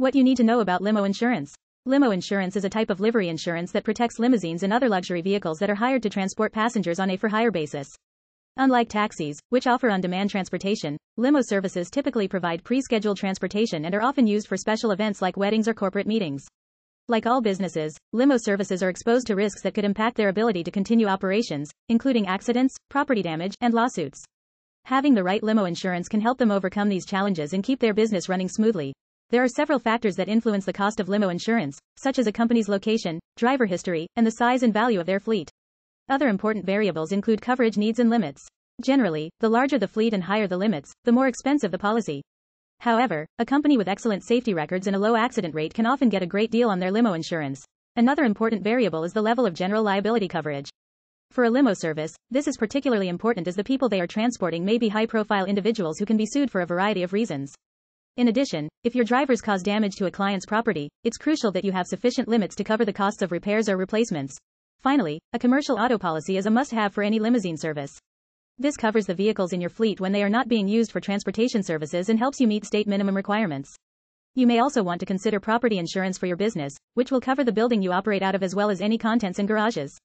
What you need to know about limo insurance. Limo insurance is a type of livery insurance that protects limousines and other luxury vehicles that are hired to transport passengers on a for hire basis. Unlike taxis, which offer on demand transportation, limo services typically provide pre scheduled transportation and are often used for special events like weddings or corporate meetings. Like all businesses, limo services are exposed to risks that could impact their ability to continue operations, including accidents, property damage, and lawsuits. Having the right limo insurance can help them overcome these challenges and keep their business running smoothly. There are several factors that influence the cost of limo insurance, such as a company's location, driver history, and the size and value of their fleet. Other important variables include coverage needs and limits. Generally, the larger the fleet and higher the limits, the more expensive the policy. However, a company with excellent safety records and a low accident rate can often get a great deal on their limo insurance. Another important variable is the level of general liability coverage. For a limo service, this is particularly important as the people they are transporting may be high profile individuals who can be sued for a variety of reasons. In addition, if your drivers cause damage to a client's property, it's crucial that you have sufficient limits to cover the costs of repairs or replacements. Finally, a commercial auto policy is a must have for any limousine service. This covers the vehicles in your fleet when they are not being used for transportation services and helps you meet state minimum requirements. You may also want to consider property insurance for your business, which will cover the building you operate out of as well as any contents and garages.